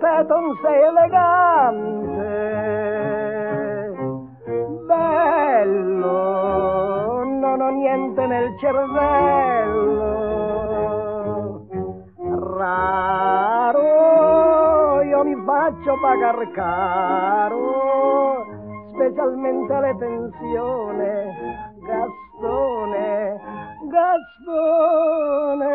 non sei elegante. Bello, non ho niente nel cervello. Raro, io mi faccio pagar caro, specialmente le pensioni. Gastone, Gastone.